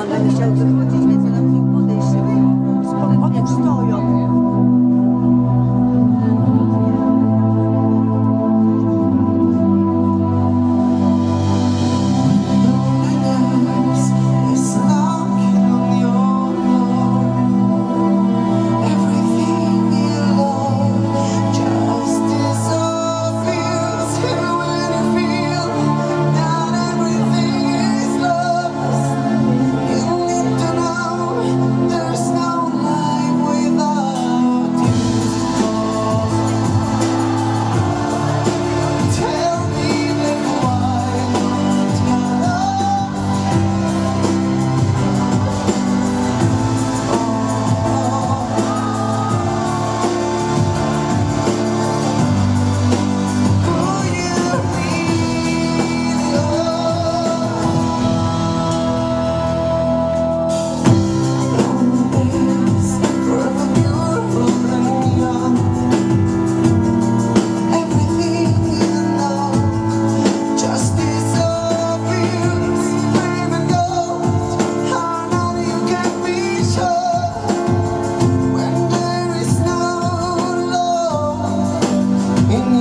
Она не.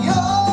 your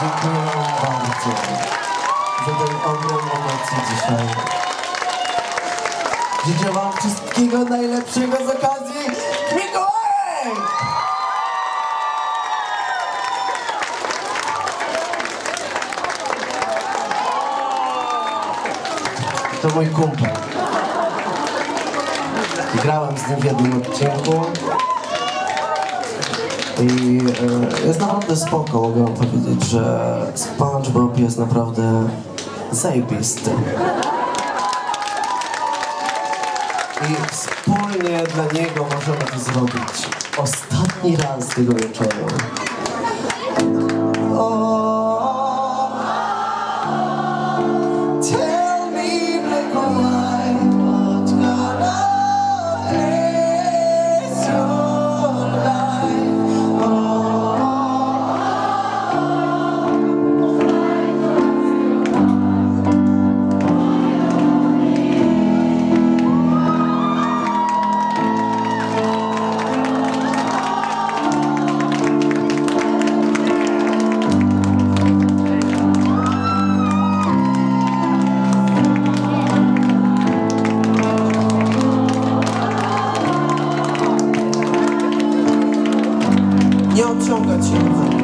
Dziękuję bardzo za ten ogromną emocję dzisiaj. Życzę Wam wszystkiego najlepszego z okazji Mikołaj! To mój kumpel. Grałem z nim w jednym odcinku. I e, jest naprawdę spoko, mogę wam powiedzieć, że SpongeBob jest naprawdę zajebisty. I wspólnie dla niego możemy to zrobić. Ostatni raz tego wieczoru. 要不感个情